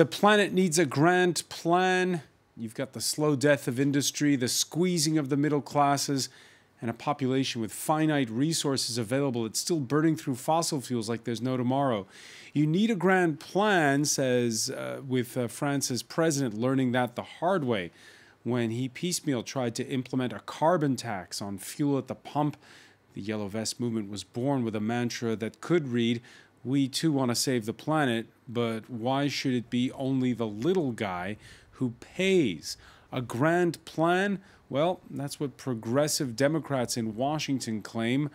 The planet needs a grand plan. You've got the slow death of industry, the squeezing of the middle classes, and a population with finite resources available that's still burning through fossil fuels like there's no tomorrow. You need a grand plan, says uh, with uh, France's president learning that the hard way when he piecemeal tried to implement a carbon tax on fuel at the pump. The Yellow Vest movement was born with a mantra that could read, We too want to save the planet, but why should it be only the little guy who pays. A grand plan? Well, that's what progressive Democrats in Washington claim.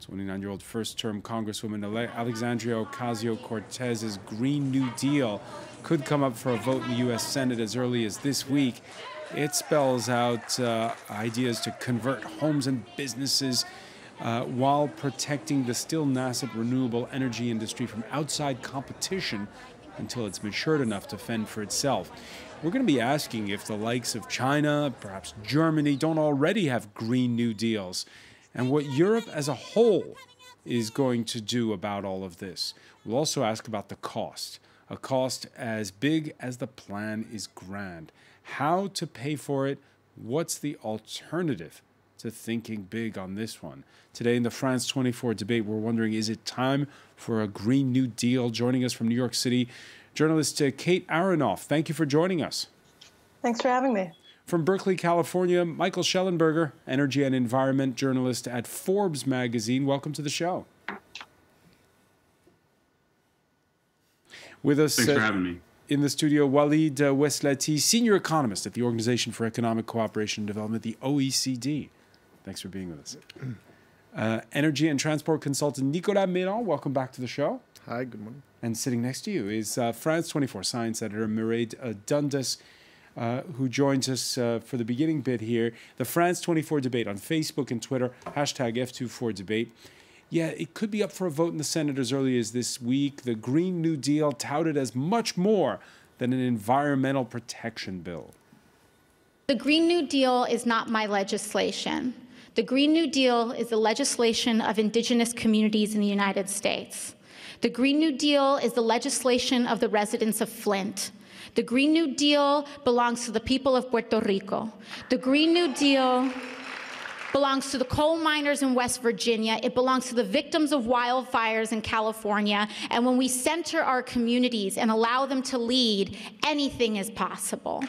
29 year old first term Congresswoman Alexandria Ocasio Cortez's Green New Deal could come up for a vote in the U.S. Senate as early as this week. It spells out uh, ideas to convert homes and businesses uh, while protecting the still nascent renewable energy industry from outside competition until it's matured enough to fend for itself. We're going to be asking if the likes of China, perhaps Germany, don't already have Green New Deals, and what Europe as a whole is going to do about all of this. We'll also ask about the cost, a cost as big as the plan is grand. How to pay for it, what's the alternative? To thinking big on this one. Today in the France 24 debate, we're wondering is it time for a Green New Deal? Joining us from New York City, journalist uh, Kate Aronoff. Thank you for joining us. Thanks for having me. From Berkeley, California, Michael Shellenberger, energy and environment journalist at Forbes magazine. Welcome to the show. With us. Thanks uh, for having me in the studio, Walid uh, Oueslati, senior economist at the Organization for Economic Cooperation and Development, the OECD. Thanks for being with us. Uh, energy and transport consultant Nicolas Meilhan, welcome back to the show. Hi, good morning. And sitting next to you is uh, France 24 science editor Mairead uh, Dundas, uh, who joins us uh, for the beginning bit here. The France 24 debate on Facebook and Twitter, hashtag F24debate. Yeah, it could be up for a vote in the Senate as early as this week. The Green New Deal touted as much more than an environmental protection bill. The Green New Deal is not my legislation. The Green New Deal is the legislation of indigenous communities in the United States. The Green New Deal is the legislation of the residents of Flint. The Green New Deal belongs to the people of Puerto Rico. The Green New Deal belongs to the coal miners in West Virginia. It belongs to the victims of wildfires in California. And when we center our communities and allow them to lead, anything is possible.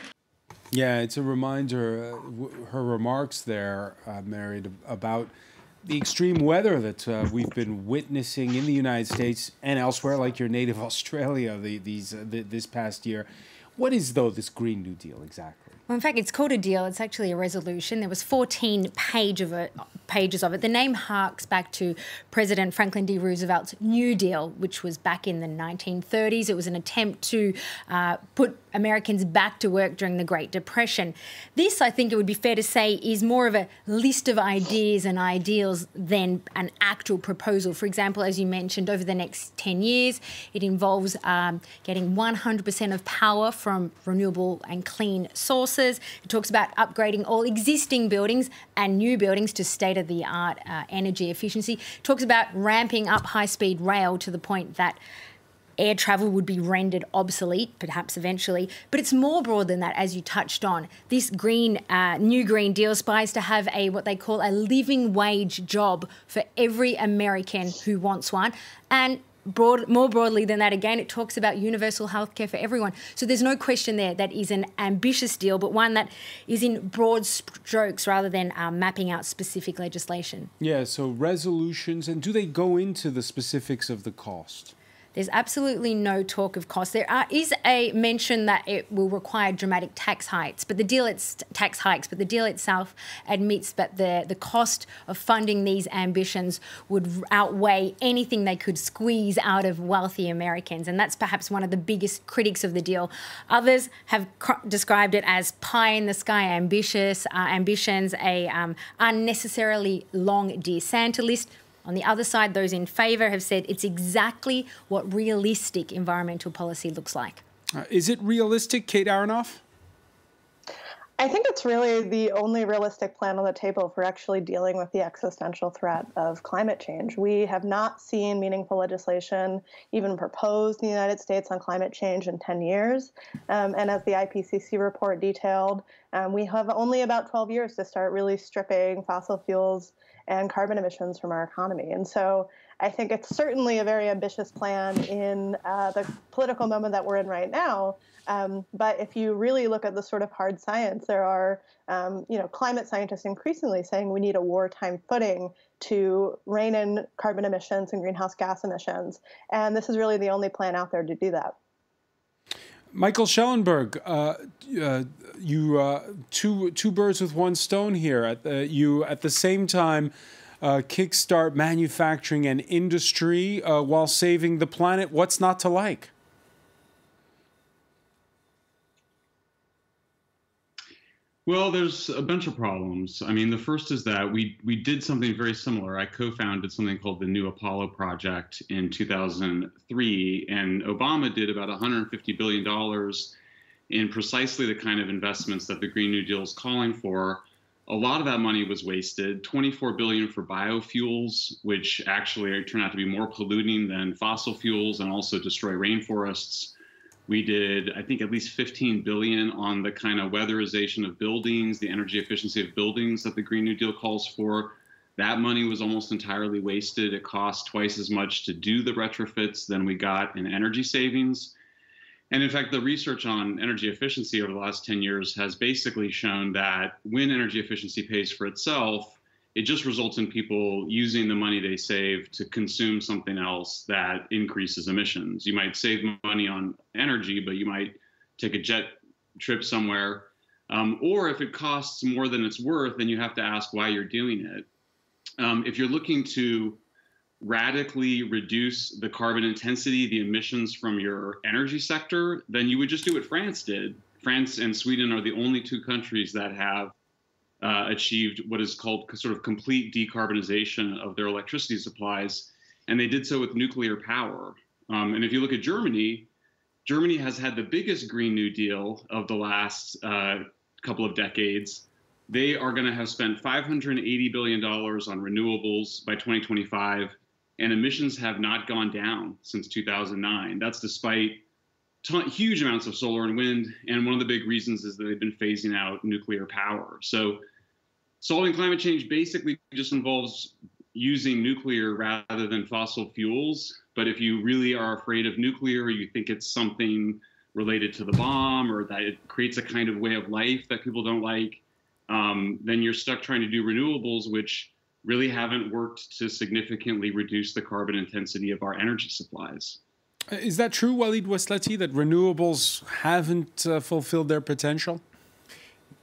Yeah, it's a reminder. Uh, her remarks there, uh, Mary, about the extreme weather that uh, we've been witnessing in the United States and elsewhere, like your native Australia, the, these uh, the, this past year. What is though this Green New Deal exactly? Well, in fact, it's called a deal. It's actually a resolution. There was 14 page of it, pages of it. The name harks back to President Franklin D. Roosevelt's New Deal, which was back in the 1930s. It was an attempt to uh, put Americans back to work during the Great Depression. This, I think it would be fair to say, is more of a list of ideas and ideals than an actual proposal. For example, as you mentioned, over the next 10 years, it involves um, getting 100% of power from renewable and clean sources. It talks about upgrading all existing buildings and new buildings to state of the art uh, energy efficiency. It talks about ramping up high speed rail to the point that air travel would be rendered obsolete, perhaps eventually. But it's more broad than that, as you touched on. This green, uh, new Green Deal aspires to have a what they call a living wage job for every American who wants one, and Broad, more broadly than that, again, it talks about universal healthcare for everyone. So there's no question there that is an ambitious deal, but one that is in broad strokes rather than um, mapping out specific legislation. Yeah, so resolutions, and do they go into the specifics of the cost? There's absolutely no talk of cost. There are, is a mention that it will require dramatic tax hikes, but the deal it's tax hikes, but the deal itself admits that the the cost of funding these ambitions would outweigh anything they could squeeze out of wealthy Americans, and that's perhaps one of the biggest critics of the deal. Others have described it as pie in the sky ambitious uh, ambitions, a um, unnecessarily long dear Santa list on the other side, those in favour have said it's exactly what realistic environmental policy looks like. Uh, is it realistic, Kate Aronoff? I think it's really the only realistic plan on the table for actually dealing with the existential threat of climate change. We have not seen meaningful legislation even proposed in the United States on climate change in 10 years. Um, and as the IPCC report detailed, um, we have only about 12 years to start really stripping fossil fuels and carbon emissions from our economy. And so I think it's certainly a very ambitious plan in uh, the political moment that we're in right now. Um, but if you really look at the sort of hard science, there are um, you know climate scientists increasingly saying we need a wartime footing to rein in carbon emissions and greenhouse gas emissions, and this is really the only plan out there to do that. Michael Schellenberg, uh, uh, you uh, two two birds with one stone here. At the, you at the same time uh, kickstart manufacturing and industry uh, while saving the planet. What's not to like? Well, there's a bunch of problems. I mean, the first is that we we did something very similar. I co-founded something called the New Apollo Project in 2003, and Obama did about 150 billion dollars in precisely the kind of investments that the Green New Deal is calling for. A lot of that money was wasted. 24 billion for biofuels, which actually turn out to be more polluting than fossil fuels and also destroy rainforests. We did, I think, at least 15 billion on the kind of weatherization of buildings, the energy efficiency of buildings that the Green New Deal calls for. That money was almost entirely wasted. It cost twice as much to do the retrofits than we got in energy savings. And in fact, the research on energy efficiency over the last 10 years has basically shown that when energy efficiency pays for itself, it just results in people using the money they save to consume something else that increases emissions. You might save money on energy, but you might take a jet trip somewhere. Um, or if it costs more than it's worth, then you have to ask why you're doing it. Um, if you're looking to radically reduce the carbon intensity, the emissions from your energy sector, then you would just do what France did. France and Sweden are the only two countries that have uh, achieved what is called sort of complete decarbonization of their electricity supplies, and they did so with nuclear power. Um, and if you look at Germany, Germany has had the biggest Green New Deal of the last uh, couple of decades. They are going to have spent $580 billion on renewables by 2025, and emissions have not gone down since 2009. That's despite ton, huge amounts of solar and wind, and one of the big reasons is that they've been phasing out nuclear power. So solving climate change basically just involves using nuclear rather than fossil fuels. But if you really are afraid of nuclear, you think it's something related to the bomb or that it creates a kind of way of life that people don't like, um, then you're stuck trying to do renewables, which really haven't worked to significantly reduce the carbon intensity of our energy supplies. Is that true, Walid Oueslati, that renewables haven't uh, fulfilled their potential?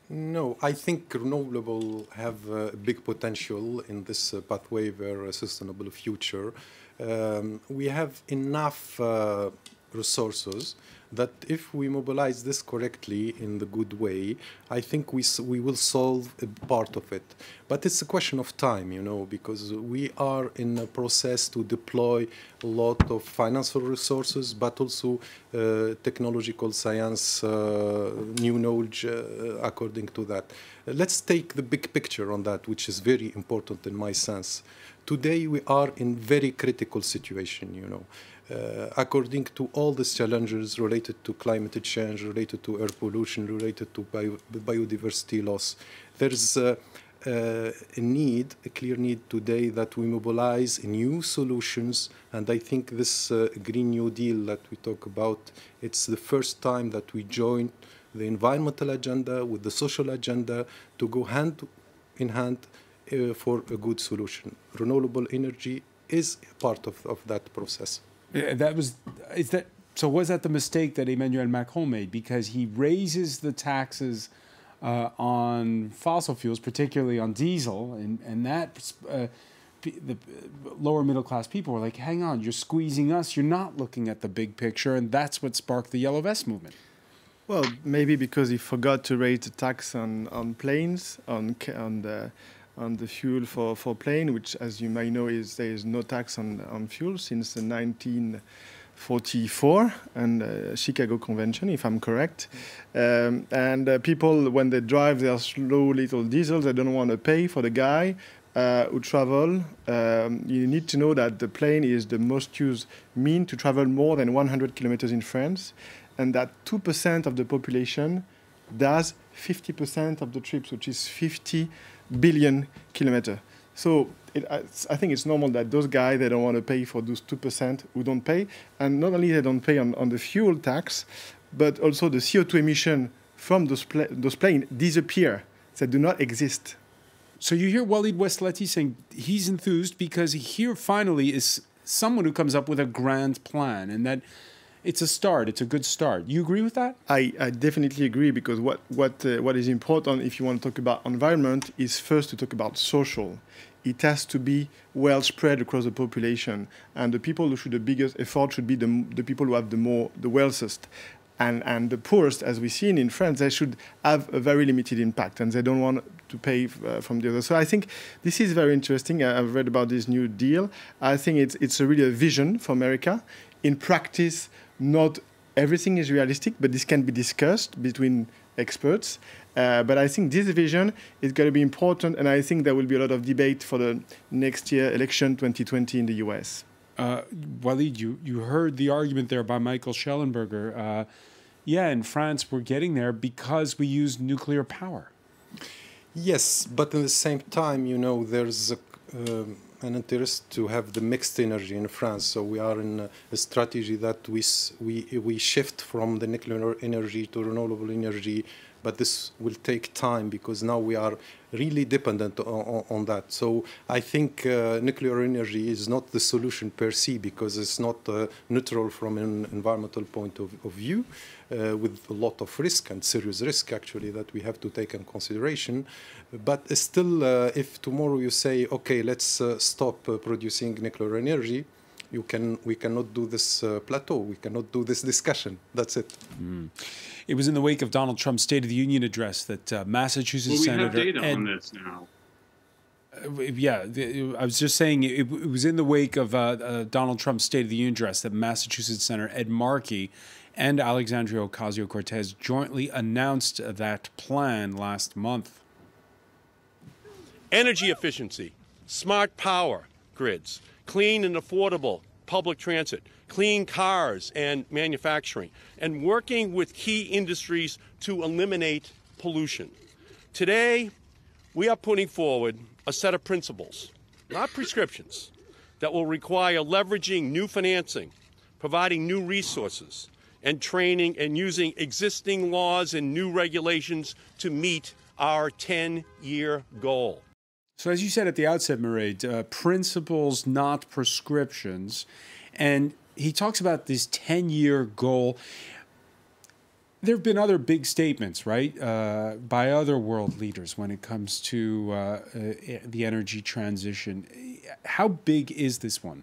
No, I think renewable have a big potential in this uh, pathway for a sustainable future. Um, we have enough uh, resources that if we mobilize this correctly in the good way, I think we, we will solve a part of it. But it's a question of time, you know, because we are in a process to deploy a lot of financial resources, but also uh, technological science, uh, new knowledge uh, according to that. let's take the big picture on that, which is very important in my sense. Today we are in very critical situation, you know. Uh, according to all these challenges related to climate change, related to air pollution, related to bio biodiversity loss, there's uh, uh, a need, a clear need today that we mobilize new solutions. And I think this Green New Deal that we talk about, it's the first time that we join the environmental agenda with the social agenda to go hand in hand uh, for a good solution. Renewable energy is part of, of that process. Yeah, that was is that so was that the mistake that Emmanuel Macron made because he raises the taxes uh, on fossil fuels, particularly on diesel, and and that uh, the lower middle class people were like, "Hang on, you're squeezing us. You're not looking at the big picture," and that's what sparked the Yellow Vest movement. Well, maybe because he forgot to raise the tax on on planes on on the on the fuel for, for plane, which, as you may know, is there is no tax on, on fuel since the 19 44 and uh, Chicago Convention, if I'm correct. Um, and uh, people, when they drive their slow little diesels, they don't want to pay for the guy uh, who travel. Um, you need to know that the plane is the most used mean to travel more than 100 kilometers in France, and that 2% of the population does 50% of the trips, which is 50 billion kilometers. So it, I think it's normal that those guys they don't want to pay for those two percent who don't pay, and not only they don't pay on, on the fuel tax, but also the CO2 emission from those those planes disappear. They do not exist. So you hear Walid Oueslati saying he's enthused because here finally is someone who comes up with a grand plan, and that it's a start. It's a good start. You agree with that? I, I definitely agree because what what uh, what is important if you want to talk about environment is first to talk about social it has to be well spread across the population. And the people who should the biggest effort should be the, the people who have the more the wealthiest. And, and the poorest, as we've seen in France, they should have a very limited impact, and they don't want to pay uh, from the other. So I think this is very interesting. I've read about this new deal. I think it's it's a really a vision for America. In practice, not everything is realistic, but this can be discussed between experts. Uh, but I think this vision is going to be important, and I think there will be a lot of debate for the next year election 2020 in the US. Uh, Walid, you, you heard the argument there by Michael Shellenberger. Uh, yeah, in France, we're getting there because we use nuclear power. Yes, but at the same time, you know, there's a, um, an interest to have the mixed energy in France. So we are in a, strategy that we, we, we shift from the nuclear energy to renewable energy but this will take time because now we are really dependent on, on that. So I think uh, nuclear energy is not the solution per se because it's not uh, neutral from an environmental point of, of view, uh, with a lot of risk and serious risk actually that we have to take in consideration. But still, uh, if tomorrow you say, okay, let's uh, stop uh, producing nuclear energy, you can we cannot do this plateau, we cannot do this discussion. That's it. Mm. It was in the wake of Donald Trump's State of the Union address that uh, Massachusetts well, we Senator have data Ed, on this now. Uh, yeah, I was just saying it, it was in the wake of uh, uh, Donald Trump's State of the Union address that Massachusetts Senator Ed Markey and Alexandria Ocasio Cortez jointly announced that plan last month. Energy efficiency, smart power grids, clean and affordable public transit, clean cars and manufacturing, and working with key industries to eliminate pollution. Today, we are putting forward a set of principles, not prescriptions, that will require leveraging new financing, providing new resources, and training and using existing laws and new regulations to meet our 10 year goal. So, as you said at the outset, Mairead, uh, principles, not prescriptions. And he talks about this 10 year goal. There have been other big statements, right, uh, by other world leaders when it comes to uh, uh, the energy transition. How big is this one?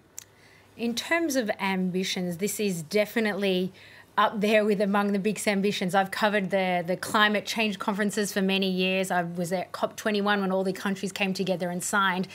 In terms of ambitions, this is definitely up there with among the biggest ambitions. I've covered the, the climate change conferences for many years. I was at COP21 when all the countries came together and signed.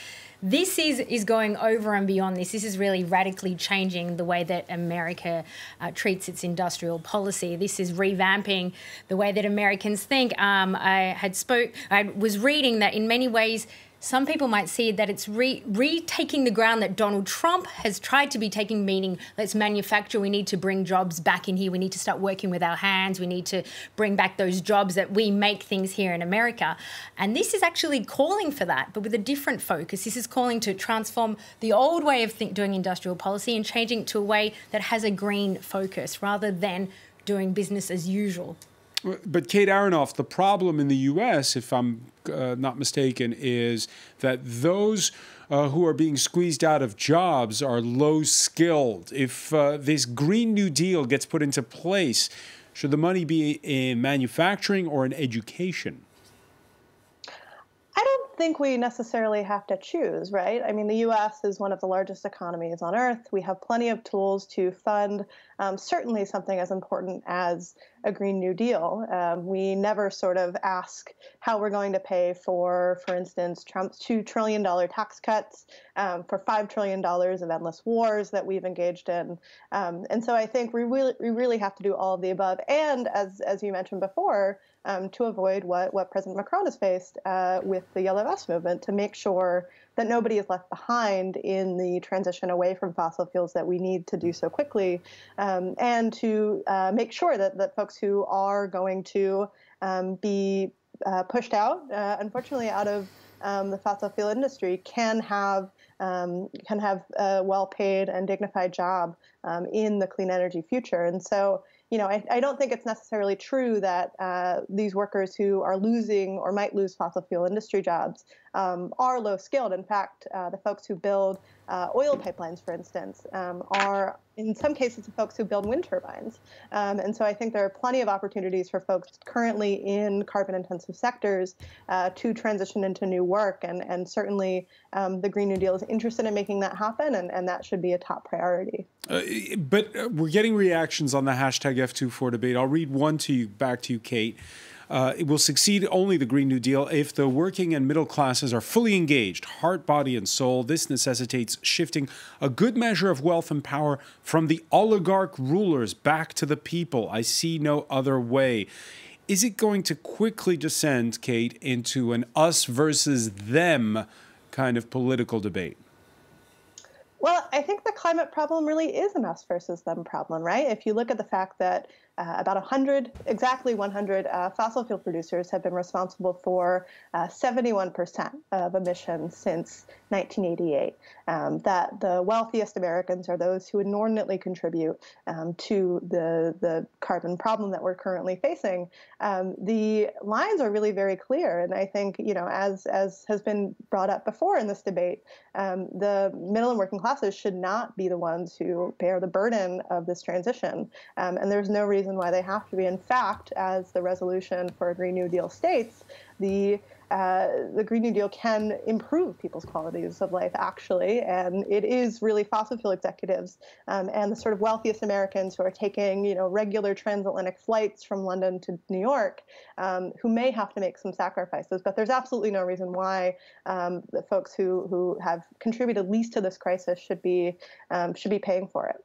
This is, is going over and beyond this. This is really radically changing the way that America uh, treats its industrial policy. This is revamping the way that Americans think. Um, I had spoke. I was reading that in many ways some people might see that it's re- retaking the ground that Donald Trump has tried to be taking, meaning let's manufacture, we need to bring jobs back in here, we need to start working with our hands, we need to bring back those jobs that we make things here in America. And this is actually calling for that, but with a different focus. This is calling to transform the old way of think- doing industrial policy and changing it to a way that has a green focus rather than doing business as usual. But Kate Aronoff, the problem in the U.S., if I'm uh, not mistaken, is that those uh, who are being squeezed out of jobs are low skilled. If uh, this Green New Deal gets put into place, should the money be in manufacturing or in education? I don't think we necessarily have to choose, right? I mean, the US is one of the largest economies on earth. We have plenty of tools to fund um, certainly something as important as a Green New Deal. Um, we never sort of ask how we're going to pay for, for instance, Trump's $2 trillion tax cuts, um, for $5 trillion of endless wars that we've engaged in. Um, and so I think we really, we really have to do all of the above. And as, as you mentioned before, um, to avoid what, what President Macron has faced uh, with the Yellow Vest movement, to make sure that nobody is left behind in the transition away from fossil fuels that we need to do so quickly, um, and to uh, make sure that, that folks who are going to um, be uh, pushed out, uh, unfortunately, out of um, the fossil fuel industry can have um, can have a well-paid and dignified job um, in the clean energy future. And so, you know, I, I don't think it's necessarily true that uh, these workers who are losing or might lose fossil fuel industry jobs um, are low skilled. In fact, uh, the folks who build uh, oil pipelines, for instance, um, are in some cases the folks who build wind turbines. Um, and so I think there are plenty of opportunities for folks currently in carbon intensive sectors uh, to transition into new work. And, and certainly um, the Green New Deal is interested in making that happen, and, and that should be a top priority. Uh, but uh, we're getting reactions on the hashtag F24 debate. I'll read one to you, back to you, Kate. Uh, it will succeed only the Green New Deal if the working and middle classes are fully engaged, heart, body, and soul. This necessitates shifting a good measure of wealth and power from the oligarch rulers back to the people. I see no other way. Is it going to quickly descend, Kate, into an us versus them kind of political debate? Well, I think the climate problem really is an us versus them problem, right? If you look at the fact that uh, about 100, exactly 100 uh, fossil fuel producers have been responsible for uh, 71% of emissions since 1988. Um, that the wealthiest Americans are those who inordinately contribute um, to the, the carbon problem that we're currently facing. Um, the lines are really very clear. And I think, you know, as, as has been brought up before in this debate, um, the middle and working classes should not be the ones who bear the burden of this transition. Um, and there's no reason reason why they have to be. In fact, as the resolution for a Green New Deal states, the uh, the Green New Deal can improve people's qualities of life, actually. And it is really fossil fuel executives um, and the sort of wealthiest Americans who are taking, you know, regular transatlantic flights from London to New York um, who may have to make some sacrifices. But there's absolutely no reason why um, the folks who, who have contributed least to this crisis should be um, should be paying for it.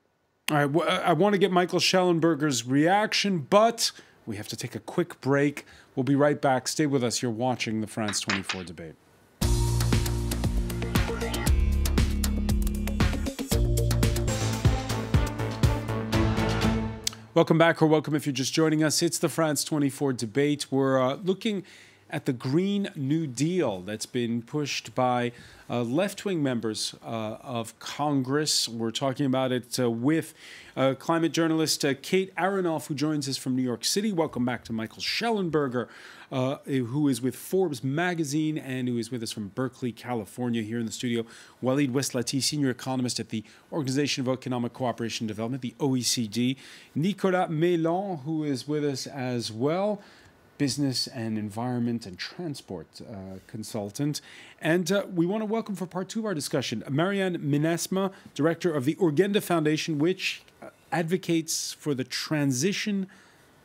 All right, well, I want to get Michael Shellenberger's reaction, but we have to take a quick break. We'll be right back. Stay with us. You're watching the France 24 debate. Welcome back, or welcome if you're just joining us. It's the France 24 debate. We're uh, looking at the Green New Deal that's been pushed by uh, left wing members uh, of Congress. We're talking about it uh, with uh, climate journalist uh, Kate Aronoff, who joins us from New York City. Welcome back to Michael Shellenberger, uh, who is with Forbes magazine and who is with us from Berkeley, California, here in the studio. Walid Oueslati, senior economist at the Organization of Economic Cooperation and Development, the OECD. Nicolas Meilhan, who is with us as well business and environment and transport uh, consultant. And uh, we want to welcome for part two of our discussion Marjan Minnesma, director of the Urgenda Foundation, which uh, advocates for the transition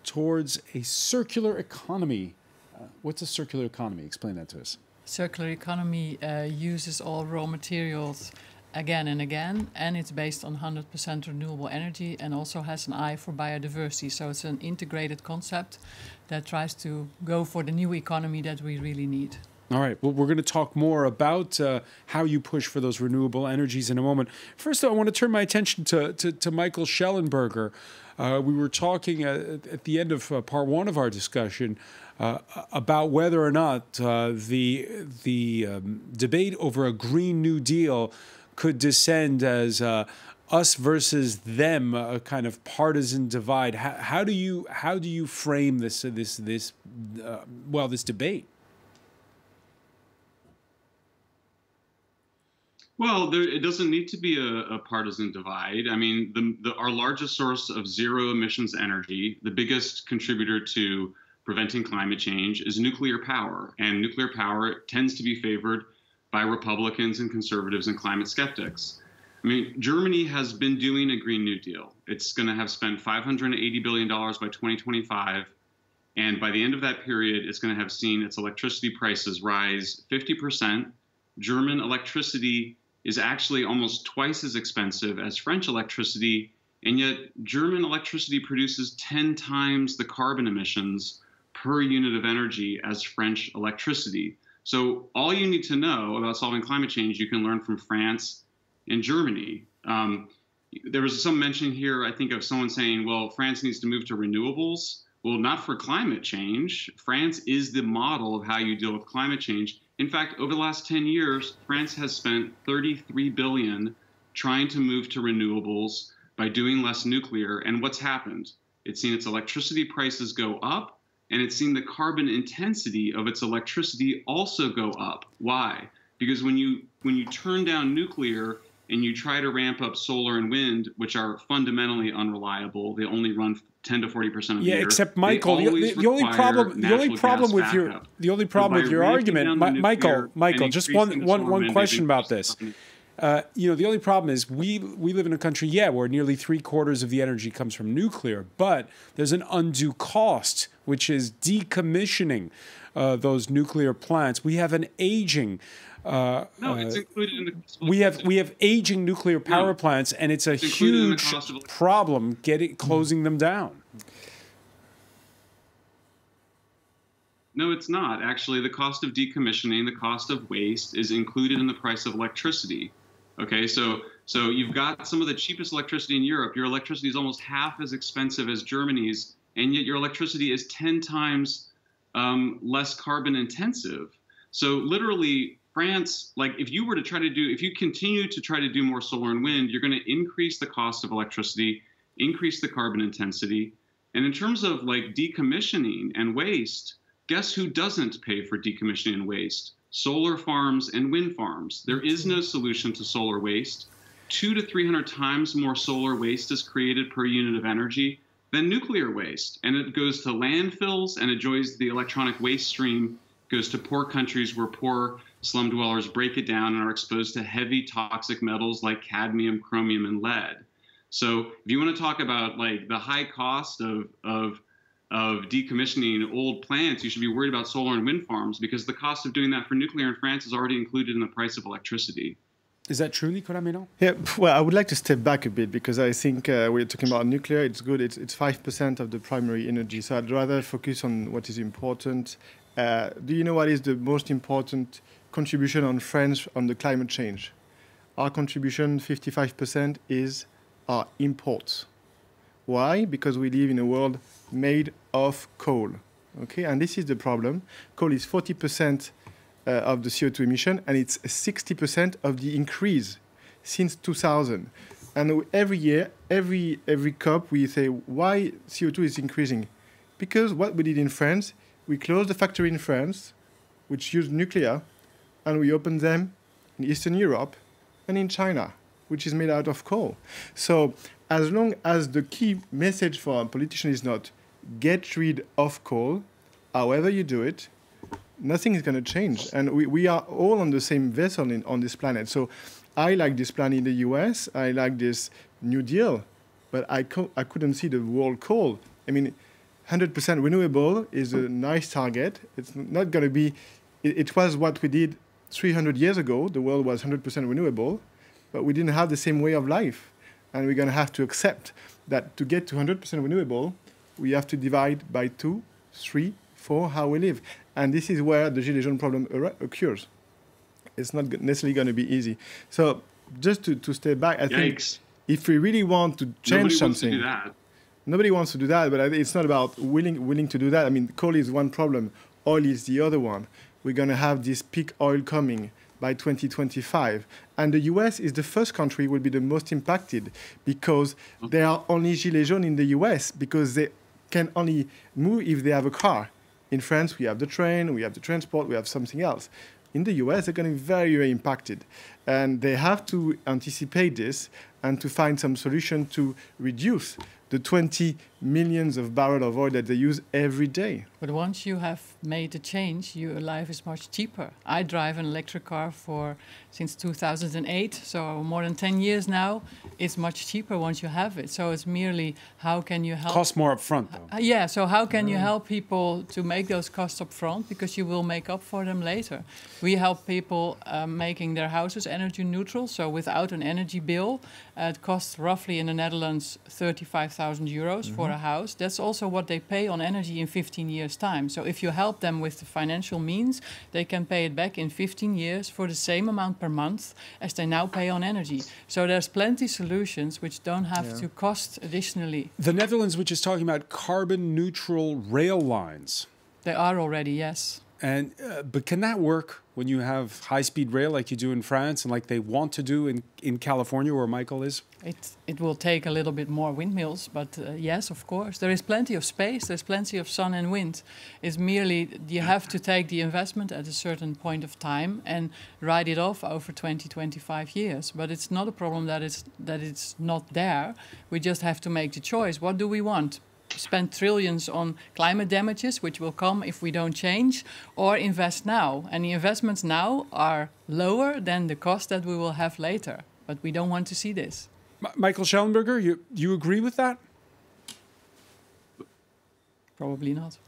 towards a circular economy. Uh, what's a circular economy? Explain that to us. Circular economy uh, uses all raw materials again and again, and it's based on 100% renewable energy and also has an eye for biodiversity. So it's an integrated concept that tries to go for the new economy that we really need. All right. Well, we're going to talk more about uh, how you push for those renewable energies in a moment. First, though, I want to turn my attention to, to, to Michael Shellenberger. Uh, we were talking at, the end of uh, part one of our discussion uh, about whether or not uh, the the um, debate over a Green New Deal could descend as uh, us versus them, a kind of partisan divide. How, how do you how do you frame this this this uh, well this debate? Well, there, it doesn't need to be a, a partisan divide. I mean, the, the, our largest source of zero emissions energy, the biggest contributor to preventing climate change, is nuclear power. And nuclear power tends to be favored by Republicans and conservatives and climate skeptics. I mean, Germany has been doing a Green New Deal. It's going to have spent $580 billion by 2025. And by the end of that period, it's going to have seen its electricity prices rise 50%. German electricity is actually almost twice as expensive as French electricity. And yet, German electricity produces 10 times the carbon emissions per unit of energy as French electricity. So, all you need to know about solving climate change, you can learn from France and Germany. Um, there was some mention here, I think, of someone saying, well, France needs to move to renewables. Well, not for climate change. France is the model of how you deal with climate change. In fact, over the last 10 years, France has spent 33 billion trying to move to renewables by doing less nuclear. And what's happened? It's seen its electricity prices go up, and it's seen the carbon intensity of its electricity also go up. Why? Because when you when you turn down nuclear, and you try to ramp up solar and wind, which are fundamentally unreliable, they only run 10 to 40 percent of yeah, the year. except Michael, the, the, only problem, the only problem with your, the only problem So with your argument, the Michael, Michael, just one, one, one question about this. the Uh, you know, the only problem is we we live in a country, yeah, where nearly three quarters of the energy comes from nuclear, but there's an undue cost, which is decommissioning uh, those nuclear plants. We have an aging. Uh, No, it's included in the cost we have we have aging nuclear power No. plants, and it's a It's included in the huge problem getting closing them down. No, it's not. Actually, the cost of decommissioning, the cost of waste is included in the price of electricity. Okay, so so you've got some of the cheapest electricity in Europe. Your electricity is almost half as expensive as Germany's, and yet your electricity is 10 times um, less carbon intensive. So literally, France, like if you were to try to do, if you continue to try to do more solar and wind, you're going to increase the cost of electricity, increase the carbon intensity. And in terms of like decommissioning and waste, guess who doesn't pay for decommissioning and waste? Solar farms and wind farms. There is no solution to solar waste. Two to 300 times more solar waste is created per unit of energy than nuclear waste. And it goes to landfills and joins the electronic waste stream, goes to poor countries where poor slum dwellers break it down and are exposed to heavy toxic metals like cadmium, chromium, and lead. So if you want to talk about like the high cost of, of of decommissioning old plants, you should be worried about solar and wind farms because the cost of doing that for nuclear in France is already included in the price of electricity. Is that true, Nicolas Meilhan? Yeah, well, I would like to step back a bit because I think uh, we're talking about nuclear. It's good. It's it's five percent of the primary energy. So I'd rather focus on what is important. Uh, do you know what is the most important contribution on France on the climate change? Our contribution, fifty-five percent, is our imports. Why? Because we live in a world made of coal. Okay, and this is the problem. Coal is forty percent uh, of the CO2 emission, and it's 60% of the increase since 2000. And every year, every every COP, we say why CO2 is increasing, because what we did in France, we closed the factory in France, which used nuclear, and we opened them in Eastern Europe and in China, which is made out of coal. So as long as the key message for a politician is not get rid of coal, however you do it, nothing is going to change. And we, we are all on the same vessel in, on this planet. So I like this plan in the US. I like this New Deal. But I, co- I couldn't see the world coal. I mean, 100% renewable is a nice target. It's not going to be, it, it was what we did 300 years ago. The world was 100% renewable, but we didn't have the same way of life. And we're going to have to accept that to get to 100% renewable, we have to divide by two, three, four how we live. And this is where the Gilets jaunes problem occurs. It's not necessarily going to be easy. So just to, to step back, I think if we really want to change Nobody wants to something, do that. nobody wants to do that, but it's not about willing willing to do that. I mean, coal is one problem, oil is the other one. We're going to have this peak oil coming by 2025, and the U.S. is the first country will be the most impacted because mm-hmm. there are only gilets jaunes in the U.S. because they can only move if they have a car. In France, we have the train, we have the transport, we have something else. In the US, they're going to be very, very impacted. And they have to anticipate this and to find some solution to reduce the 20 millions of barrels of oil that they use every day. But once you have made the change, your life is much cheaper. I drive an electric car for since 2008, so more than 10 years now. It's much cheaper once you have it. So it's merely how can you help? Costs more up front, though. Uh, yeah. So how can you help people to make those costs up front because you will make up for them later? We help people uh, making their houses energy neutral, so without an energy bill. Uh, it costs roughly in the Netherlands 35,000 euros for a house. That's also what they pay on energy in 15 years' time. So if you help them with the financial means, they can pay it back in 15 years for the same amount per month as they now pay on energy. So there's plenty solutions which don't have Yeah. to cost additionally. The Netherlands, which is talking about carbon neutral rail lines. They are already, yes. And uh, but can that work when you have high speed rail like you do in France and like they want to do in, in California where Michael is? It, it will take a little bit more windmills, but uh, yes, of course. There is plenty of space, there's plenty of sun and wind. It's merely you have to take the investment at a certain point of time and write it off over 20, 25 years. But it's not a problem that it's, that it's not there. We just have to make the choice. What do we want? Spend trillions on climate damages, which will come if we don't change, or invest now. And the investments now are lower than the cost that we will have later. But we don't want to see this. M- Michael Shellenberger, you, you agree with that? Probably not.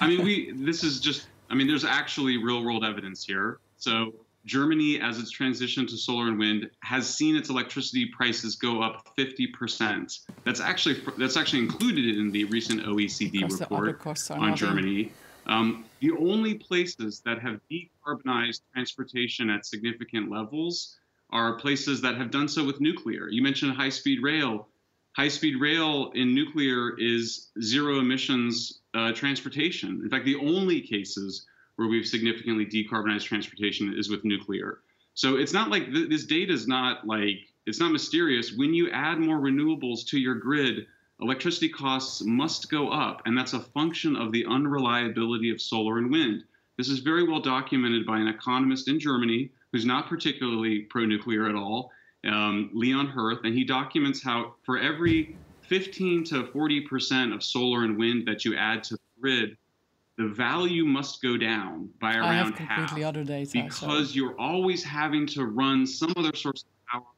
I mean, we. This is just. I mean, there's actually real world evidence here. So Germany, as its transitioned to solar and wind, has seen its electricity prices go up 50%. That's actually that's actually included in the recent OECD report on. Germany. Um, the only places that have decarbonized transportation at significant levels are places that have done so with nuclear. You mentioned high speed rail. High speed rail in nuclear is zero emissions uh, transportation. In fact, the only cases where we've significantly decarbonized transportation is with nuclear. So it's not like th- this data is not like it's not mysterious. When you add more renewables to your grid, electricity costs must go up, and that's a function of the unreliability of solar and wind. This is very well documented by an economist in Germany who's not particularly pro nuclear at all, um, Lion Hirth, and he documents how for every 15 to 40% of solar and wind that you add to the grid, the value must go down by I have around completely half other data. because so. you're always having to run some other source of power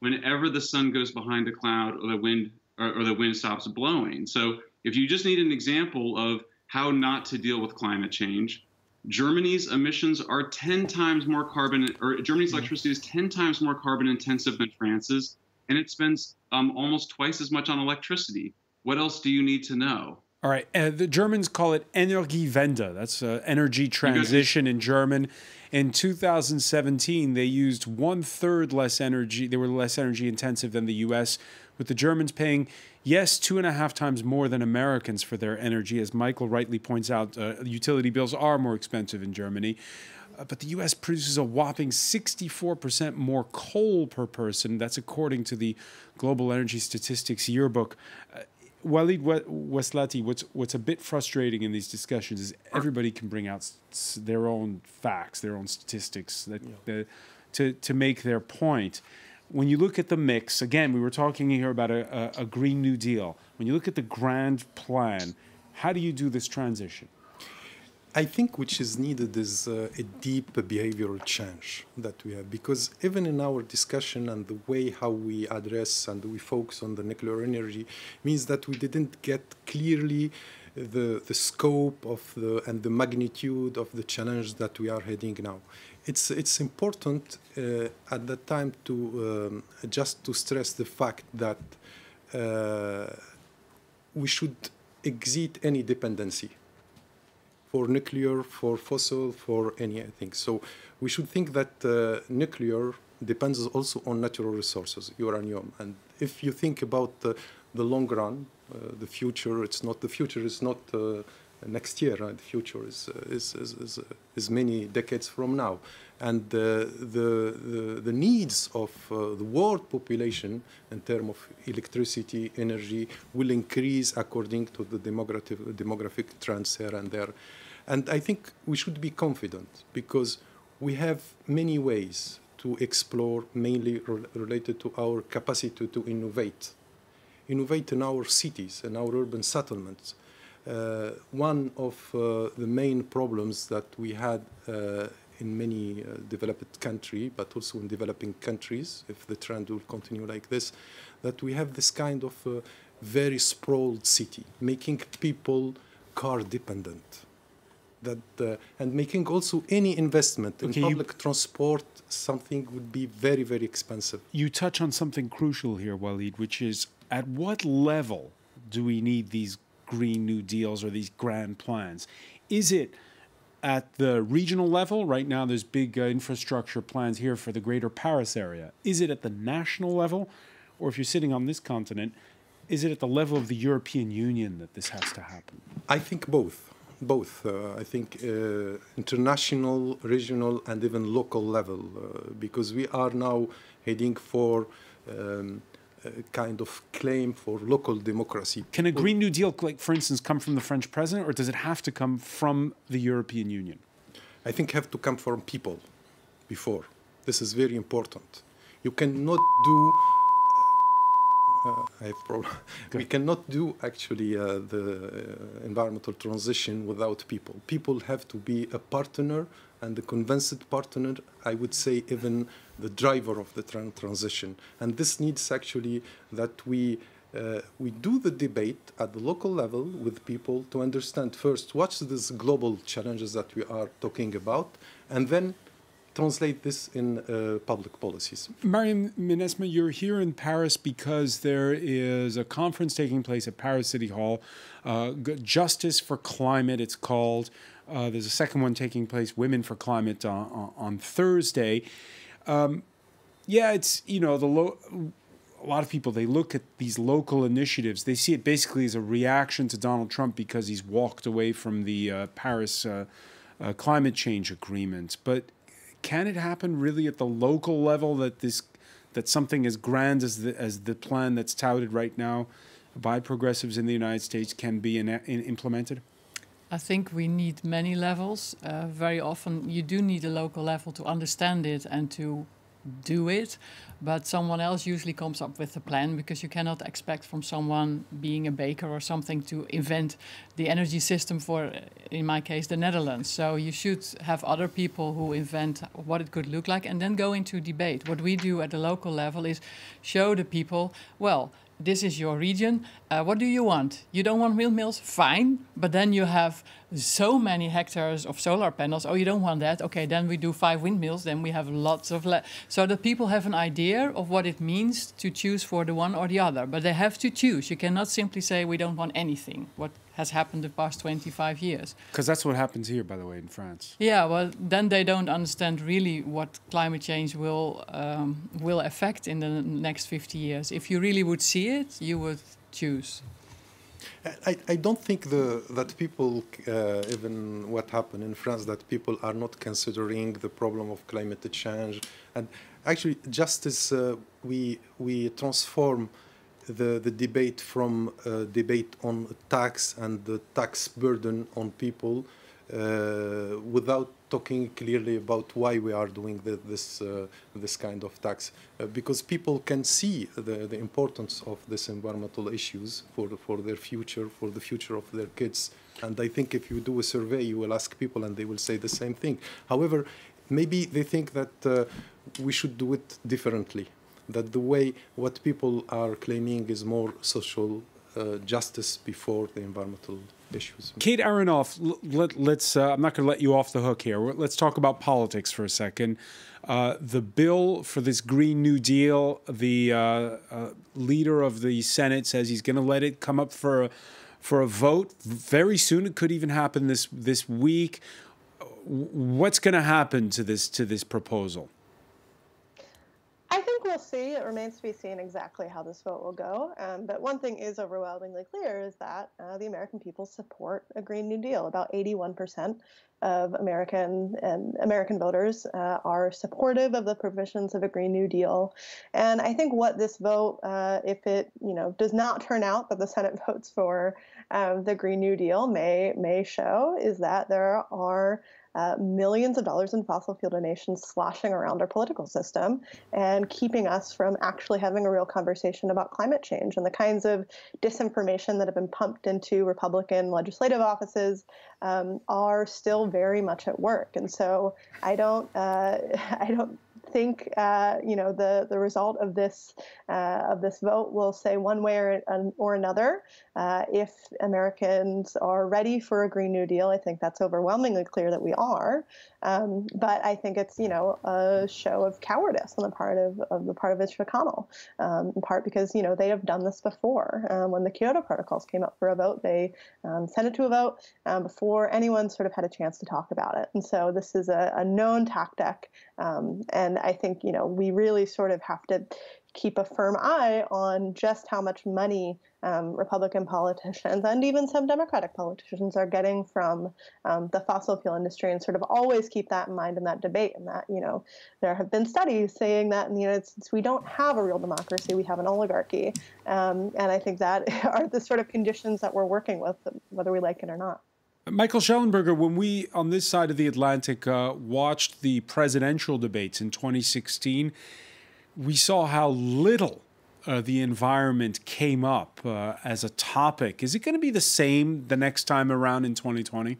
whenever the sun goes behind a cloud or the wind or, or the wind stops blowing. So if you just need an example of how not to deal with climate change, Germany's emissions are 10 times more carbon, or Germany's electricity is 10 times more carbon intensive than France's, and it spends um, almost twice as much on electricity. What else do you need to know? All right. Uh, the Germans call it Energiewende. That's uh, energy transition in German. In 2017, they used one third less energy. They were less energy intensive than the U.S. With the Germans paying, yes, two and a half times more than Americans for their energy, as Michael rightly points out. Uh, utility bills are more expensive in Germany. Uh, but the U.S. produces a whopping 64% more coal per person. That's according to the Global Energy Statistics Yearbook. Uh, Walid Wa- Oueslati, what's what's a bit frustrating in these discussions is everybody can bring out their own facts, their own statistics that, that- to to make their point. When you look at the mix, again, we were talking here about a, a, a Green New Deal. When you look at the grand plan, how do you do this transition? I think which is needed is uh, a deep behavioral change that we have because even in our discussion and the way how we address and we focus on the nuclear energy means that we didn't get clearly the the scope of the and the magnitude of the challenge that we are heading now. It's it's important uh, at that time to um, just to stress the fact that uh, we should exit any dependency for nuclear, for fossil, for anything. So we should think that uh, nuclear depends also on natural resources, uranium. And if you think about the, the long run, uh, the future, it's not the future it's not uh, next year. Right? The future is, uh, is, is, is, uh, is many decades from now. And uh, the, the, the needs of uh, the world population in terms of electricity, energy, will increase according to the demographic, demographic trends here and there. And I think we should be confident because we have many ways to explore, mainly re related to our capacity to innovate. Innovate in our cities and our urban settlements. Uh, one of uh, the main problems that we had uh, in many uh, developed countries, but also in developing countries, if the trend will continue like this, that we have this kind of uh, very sprawled city, making people car dependent. That, uh, and making also any investment in Okay, public you- transport something would be very, very expensive. You touch on something crucial here, Walid, which is at what level do we need these Green New Deals or these grand plans? Is it at the regional level? Right now, there's big uh, infrastructure plans here for the greater Paris area. Is it at the national level? Or if you're sitting on this continent, is it at the level of the European Union that this has to happen? I think both. Both. Uh, I think uh, international, regional, and even local level, uh, because we are now heading for um, kind of claim for local democracy. Can a Green New Deal, like for instance, come from the French president, or does it have to come from the European Union? I think have to come from people before. This is very important. You cannot do. Uh, I have problem. We cannot do actually uh, the uh, environmental transition without people. People have to be a partner and the convinced partner. I would say even the driver of the tran- transition. And this needs actually that we uh, we do the debate at the local level with people to understand first what's these global challenges that we are talking about, and then translate this in uh, public policies. Marjan Minnesma, you're here in Paris because there is a conference taking place at Paris City Hall, uh, Justice for Climate, it's called. Uh, there's a second one taking place, Women for Climate, uh, on, on Thursday. Um, yeah, it's, you know, the lo- a lot of people, they look at these local initiatives, they see it basically as a reaction to Donald Trump because he's walked away from the uh, Paris uh, uh, climate change agreement. But can it happen really at the local level that this that something as grand as the as the plan that's touted right now by progressives in the United States can be in, in, implemented? I think we need many levels. Uh, very often, you do need a local level to understand it and to do it, but someone else usually comes up with a plan because you cannot expect from someone being a baker or something to invent the energy system for, in my case, the Netherlands. So you should have other people who invent what it could look like and then go into debate. What we do at the local level is show the people, well, this is your region. Uh, what do you want? You don't want windmills? Fine. But then you have so many hectares of solar panels. Oh, you don't want that? Okay, then we do five windmills. Then we have lots of. Le- so that people have an idea of what it means to choose for the one or the other. But they have to choose. You cannot simply say we don't want anything. What has happened the past 25 years. Because that's what happens here, by the way, in France. Yeah, well, then they don't understand really what climate change will um, will affect in the next 50 years. If you really would see it, you would choose. I, I don't think the, that people, uh, even what happened in France, that people are not considering the problem of climate change. And actually, just as uh, we, we transform the, the debate from uh, debate on tax and the tax burden on people uh, without talking clearly about why we are doing the, this uh, this kind of tax uh, because people can see the, the importance of this environmental issues for for their future for the future of their kids. And I think if you do a survey you will ask people and they will say the same thing. However maybe they think that uh, we should do it differently that the way what people are claiming is more social uh, justice before the environmental issues. Kate Aronoff, let, us uh, I'm not going to let you off the hook here. Let's talk about politics for a second. Uh, the bill for this Green New Deal, the uh, uh leader of the Senate says he's going to let it come up for a, for a vote very soon. It could even happen this this week. What's going to happen to this to this proposal? Think we'll see. It remains to be seen exactly how this vote will go. Um, but one thing is overwhelmingly clear is that uh, the American people support a Green New Deal. About 81% of American and American voters uh, are supportive of the provisions of a Green New Deal. And I think what this vote, uh, if it you know does not turn out that the Senate votes for um, the Green New Deal, may may show is that there are uh, millions of dollars in fossil fuel donations sloshing around our political system and keeping us from actually having a real conversation about climate change and the kinds of disinformation that have been pumped into Republican legislative offices um, are still very much at work. And so I don't, uh, I don't think uh, you know the the result of this uh, of this vote will say one way or, or another. Uh, if Americans are ready for a Green New Deal, I think that's overwhelmingly clear that we are. Um, but I think it's you know a show of cowardice on the part of, of the part of Mitch McConnell, um, in part because you know they have done this before. Um, when the Kyoto protocols came up for a vote, they um, sent it to a vote um, before anyone sort of had a chance to talk about it. And so this is a, a known tactic, um, and I think you know we really sort of have to keep a firm eye on just how much money um, Republican politicians and even some Democratic politicians are getting from um, the fossil fuel industry and sort of always keep that in mind in that debate. And that, you know, there have been studies saying that in the United States we don't have a real democracy, we have an oligarchy. Um, and I think that are the sort of conditions that we're working with, whether we like it or not. Michael Shellenberger, when we on this side of the Atlantic uh, watched the presidential debates in 2016, we saw how little uh, the environment came up uh, as a topic. Is it going to be the same the next time around in 2020?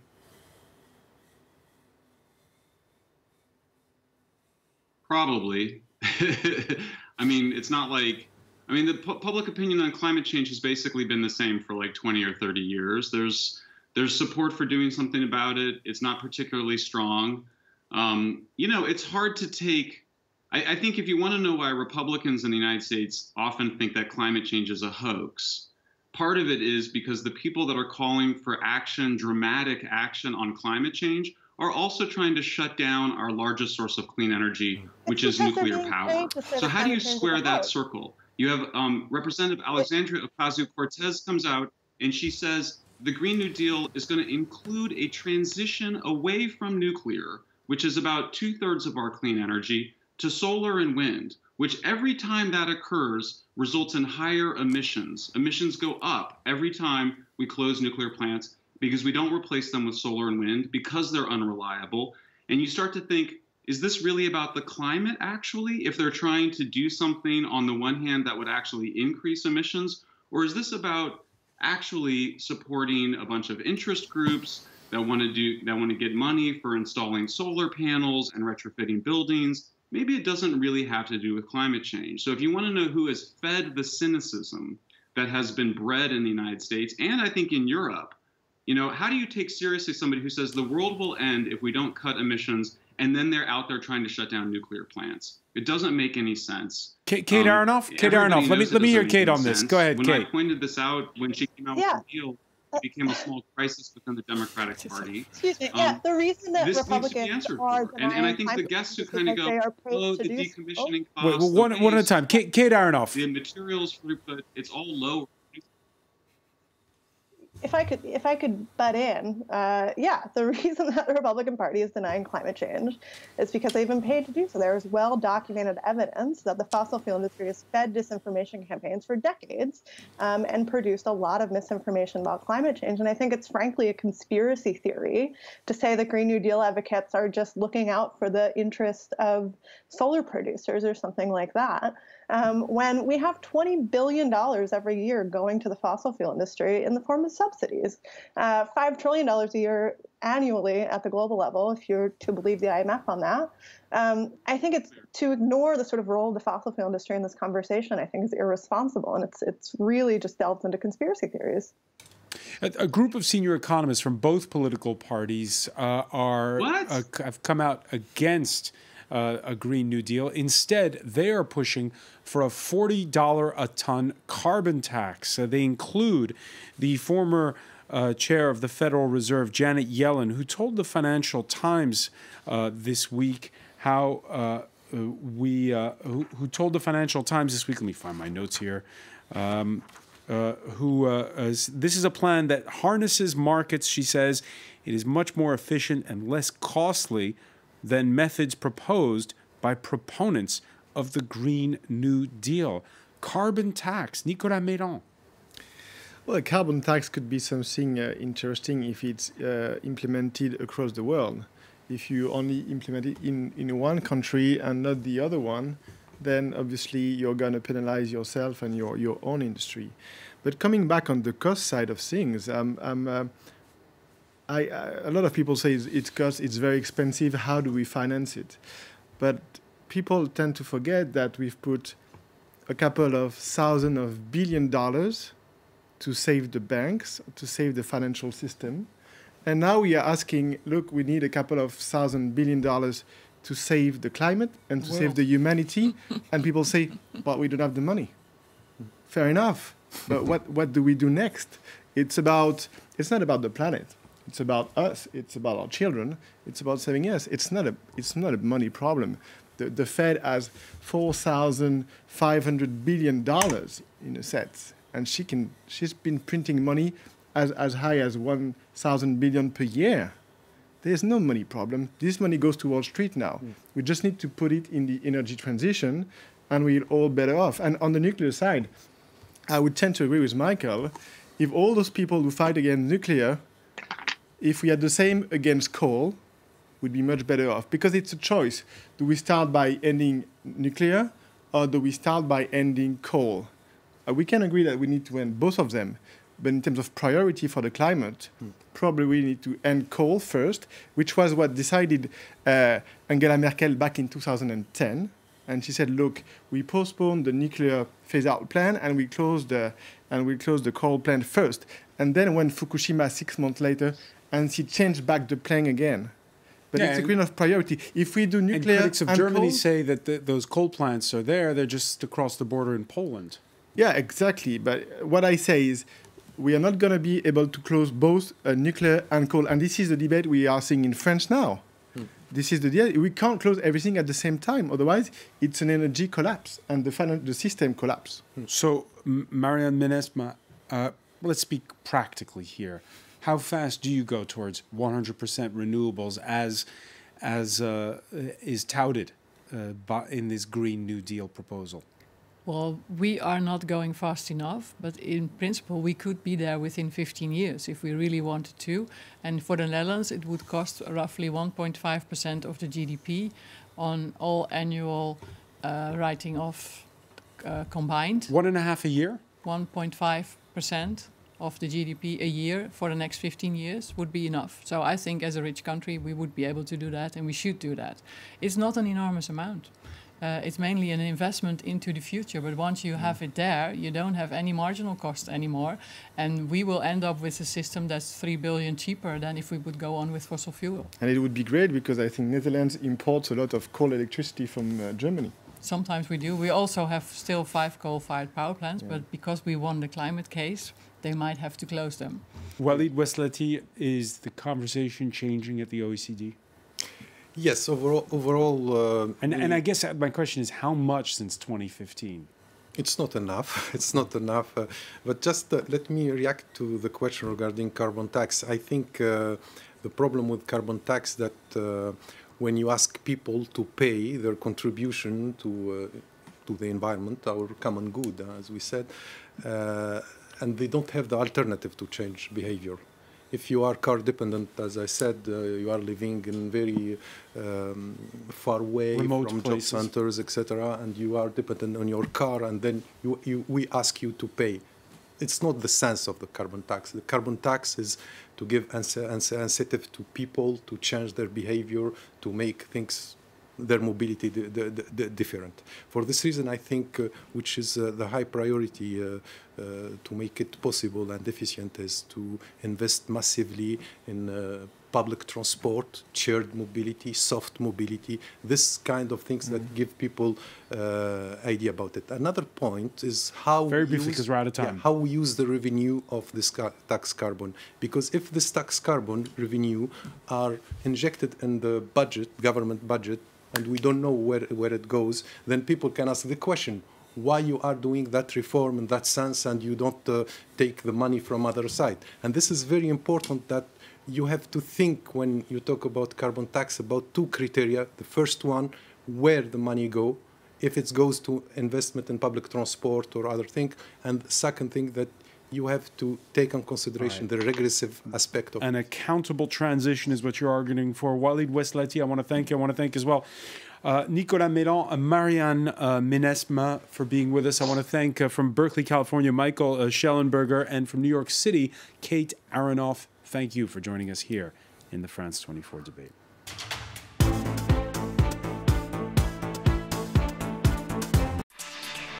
Probably. I mean, it's not like, I mean, the pu public opinion on climate change has basically been the same for like 20 or 30 years. There's there's support for doing something about it. It's not particularly strong. Um, you know, it's hard to take I, I think if you want to know why Republicans in the United States often think that climate change is a hoax, part of it is because the people that are calling for action, dramatic action on climate change, are also trying to shut down our largest source of clean energy, which is nuclear power. So how do you square that circle? You have um, Representative Alexandria Ocasio-Cortez comes out and she says the Green New Deal is going to include a transition away from nuclear, which is about two thirds of our clean energy, to solar and wind, which every time that occurs results in higher emissions. Emissions go up every time we close nuclear plants because we don't replace them with solar and wind because they're unreliable. And you start to think, is this really about the climate actually? If they're trying to do something on the one hand that would actually increase emissions, or is this about actually supporting a bunch of interest groups that want to do that want to get money for installing solar panels and retrofitting buildings maybe it doesn't really have to do with climate change. So if you want to know who has fed the cynicism that has been bred in the United States and I think in Europe, you know, how do you take seriously somebody who says the world will end if we don't cut emissions and then they're out there trying to shut down nuclear plants? It doesn't make any sense. Kate, Kate um, Aronoff, Kate Aronoff, let me let me hear Kate on this. Go ahead, when Kate. When I pointed this out when she came out yeah. with the deal, it became a small crisis within the Democratic Party. Excuse me. Um, yeah, the reason that Republicans are and, and I think the guests who kind of go, oh, the decommissioning costs. Wait, well, one, one at a time. Kate, Kate Aronoff. The materials throughput, it's all low if I could, if I could butt in, uh, yeah, the reason that the Republican Party is denying climate change is because they've been paid to do so. There is well documented evidence that the fossil fuel industry has fed disinformation campaigns for decades um, and produced a lot of misinformation about climate change. And I think it's frankly a conspiracy theory to say that Green New Deal advocates are just looking out for the interest of solar producers or something like that um, when we have $20 billion every year going to the fossil fuel industry in the form of subsidies, uh, $5 trillion a year annually at the global level, if you're to believe the IMF on that. Um, I think it's to ignore the sort of role of the fossil fuel industry in this conversation, I think is irresponsible. And it's, it's really just delves into conspiracy theories. A, a, group of senior economists from both political parties uh, are uh, have come out against uh, a Green New Deal. Instead, they are pushing for a $40 a ton carbon tax. Uh, they include the former uh, chair of the Federal Reserve, Janet Yellen, who told the Financial Times uh, this week how uh, we, uh, who, who, told the Financial Times this week, let me find my notes here. Um, uh, who is, this is a plan that harnesses markets, she says. It is much more efficient and less costly than methods proposed by proponents of the Green New Deal. Carbon tax, Nicolas Meilhan. Well, a carbon tax could be something uh, interesting if it's uh, implemented across the world. If you only implement it in, in one country and not the other one, then obviously you're going to penalize yourself and your, your own industry. But coming back on the cost side of things, um, um, uh, I, I, a lot of people say it's, it's cost, it's very expensive. How do we finance it? But people tend to forget that we've put a couple of thousand of billion dollars to save the banks, to save the financial system. And now we are asking, look, we need a couple of thousand billion dollars to save the climate and to well. save the humanity. and people say, but we don't have the money. Fair enough. But what, what do we do next? It's about, it's not about the planet. It's about us. It's about our children. It's about saving us. It's not a, it's not a money problem. The, the Fed has $4,500 billion in assets and she can she's been printing money as, as high as 1,000 billion per year. There's no money problem. This money goes to Wall Street now. Mm. We just need to put it in the energy transition, and we're all better off. And on the nuclear side, I would tend to agree with Michael. If all those people who fight against nuclear, if we had the same against coal, we'd be much better off because it's a choice. Do we start by ending nuclear, or do we start by ending coal? Uh, we can agree that we need to end both of them. But in terms of priority for the climate, mm. probably we need to end coal first, which was what decided uh, Angela Merkel back in 2010. And she said, "Look, we postponed the nuclear phase-out plan, and we closed the and we closed the coal plant first. And then when Fukushima six months later, and she changed back the plan again. But yeah, it's a question of priority. If we do nuclear, and critics of and Germany coal, say that the, those coal plants are there; they're just across the border in Poland. Yeah, exactly. But what I say is we are not going to be able to close both uh, nuclear and coal. And this is the debate we are seeing in France now. Hmm. This is the deal. We can't close everything at the same time. Otherwise, it's an energy collapse and the, finan- the system collapse. Hmm. So, M- Marjan Minnesma, uh, let's speak practically here. How fast do you go towards 100% renewables as, as uh, is touted uh, in this Green New Deal proposal? Well, we are not going fast enough, but in principle, we could be there within 15 years if we really wanted to. And for the Netherlands, it would cost roughly 1.5% of the GDP on all annual uh, writing off uh, combined. One and a half a year? 1.5% of the GDP a year for the next 15 years would be enough. So I think as a rich country, we would be able to do that and we should do that. It's not an enormous amount. Uh, it's mainly an investment into the future. But once you have it there, you don't have any marginal cost anymore. And we will end up with a system that's 3 billion cheaper than if we would go on with fossil fuel. And it would be great because I think Netherlands imports a lot of coal electricity from uh, Germany. Sometimes we do. We also have still five coal-fired power plants, yeah. but because we won the climate case, they might have to close them. Walid Oueslati, is the conversation changing at the OECD? Yes, overall, overall. Uh, and and I guess my question is, how much since 2015? It's not enough. It's not enough. Uh, but just uh, let me react to the question regarding carbon tax. I think uh, the problem with carbon tax that uh, when you ask people to pay their contribution to uh, to the environment, our common good, as we said, and they don't have the alternative to change behavior if you are car dependent, as I said, uh, you are living in very um, far away Remote from places. job centers, etc., and you are dependent on your car, and then you, you, we ask you to pay. It's not the sense of the carbon tax. The carbon tax is to give incentive to people to change their behavior, to make things their mobility different. For this reason, I think, uh, which is uh, the high priority uh, to make it possible and efficient, is to invest massively in public transport, shared mobility, soft mobility, this kind of things mm. that give people uh, idea about it. Another point is how very briefly because we're out of time. Yeah, how we use the revenue of this ca tax carbon. Because if this tax carbon revenue are injected in the budget, government budget, and we don't know where, where it goes, then people can ask the question, why you are doing that reform in that sense and you don't uh, take the money from other side. And this is very important that you have to think when you talk about carbon tax about two criteria. The first one, where the money go, if it goes to investment in public transport or other thing. And the second thing that you have to take in consideration right. the regressive aspect of an accountable transition is what you're arguing for. Walid Oueslati, I want to thank you. I want to thank as well uh, Nicolas Meilhan, uh, Marjan uh, Minnesma for being with us. I want to thank uh, from Berkeley, California, Michael uh, Shellenberger, and from New York City, Kate Aronoff. Thank you for joining us here in the France 24 debate.